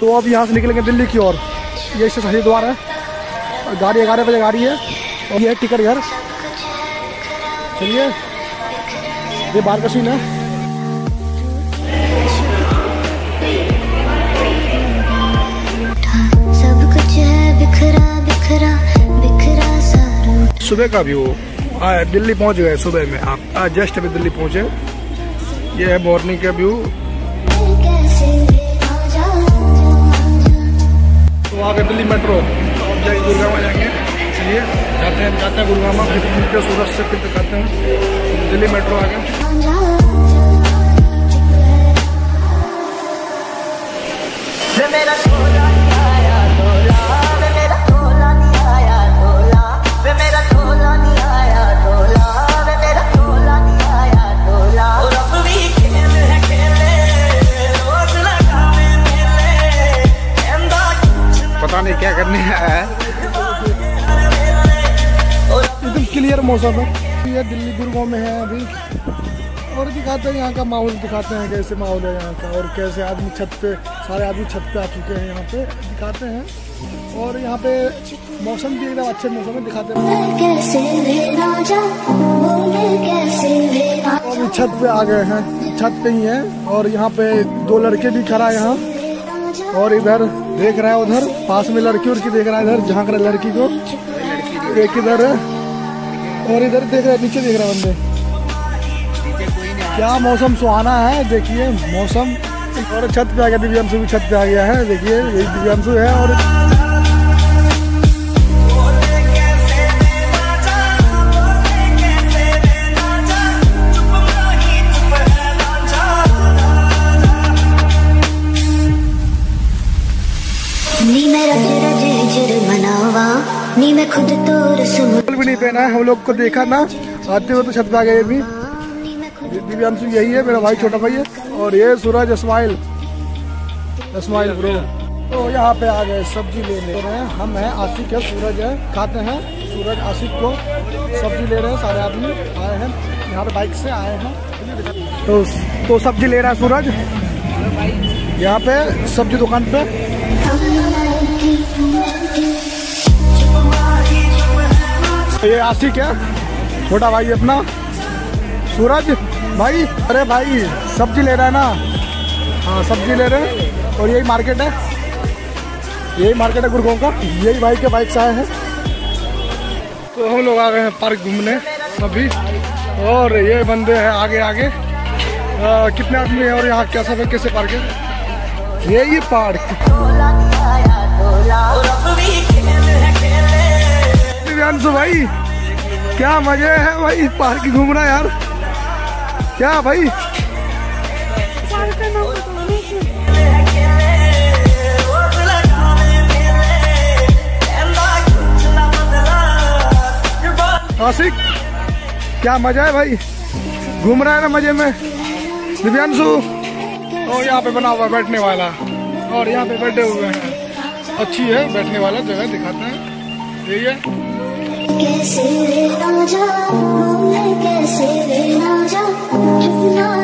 तो अब यहाँ से निकलेंगे दिल्ली की ओर। ये स्टेशन हरिद्वार है। और गाड़ी ग्यारह बजे गाड़ी है और ये है टिकट घर। चलिए ये बाहर का सीन है। है सुबह का व्यू आए दिल्ली पहुँच गए सुबह में आप। जस्ट अभी दिल्ली पहुँचे। ये है मॉर्निंग का व्यू दिल्ली मेट्रो। अब गुड़गामा जाएँगे। चलिए, जाते हैं जाते हैं गुड़गामा फिर उनके से फिर हैं। दिल्ली मेट्रो आ गए करने आया है। एकदम क्लियर मौसम है। ये दिल्ली गुड़गांव में है अभी। और दिखाते हैं यहाँ का माहौल दिखाते हैं कैसे माहौल है यहाँ का और कैसे आदमी छत पे सारे आदमी छत पे आ चुके हैं यहाँ पे दिखाते हैं। और यहाँ पे मौसम भी एकदम अच्छे मौसम में दिखाते हैं। अभी छत पे आ गए हैं छत पे ही है। और यहाँ पे दो लड़के भी खड़ा है यहाँ। और इधर देख रहा है उधर, पास में लड़की उड़की देख रहा है इधर, झाँक रहा है लड़की को। एक इधर और इधर देख रहा है, नीचे देख रहा है बंदे। क्या मौसम सुहाना है, देखिए मौसम। और छत पे आ गया दिव्यांशु भी छत पे आ गया है, देखिए, यही दिव्यांशु है और तो नहीं पहना है, हम लोग को देखा ना, आते हुए तो छत पे आ गए भी। दिव्यांशु यही है, मेरा भाई छोटा भाई है, और ये सूरज स्माइल स्माइल ब्रो। तो यहाँ पे आ गए सब्ज़ी लेने। रहे हैं, हम हैं आशिक है, सूरज है, खाते हैं। सूरज आशिक को सब्ज़ी ले रहे हैं, सारे आदमी आए हैं, यहाँ पे बाइक से आए हैं। तो तो सब्ज़ी ले रहा है सूरज। यहाँ पे सब्ज़ी दुकान पे ये आशिक है। छोटा भाई अपना। सूरज भाई अरे भाई सब्ज़ी ले रहा है ना। हाँ सब्ज़ी ले रहे हैं और यही मार्केट है। यही मार्केट है गुड़गांव का। यही भाई के बाइक से आए हैं। तो हम लोग आ गए हैं पार्क घूमने अभी। और ये बंदे हैं आगे आगे। आ, कितने आदमी हैं और यहाँ कैसा है कैसे पार्क है? यही पार्क भाई, क्या मज़े है भाई पार्क घूमना यार। क्या भाई? आशिक, क्या मज़ा है भाई? घूम रहा है ना मज़े में? दिव्यांशु? और यहाँ पे बना हुआ बैठने वाला। और यहाँ पे बैठे हुए हैं। अच्छी है बैठने वाला जगह दिखाते हैं। यही है। कैसे जा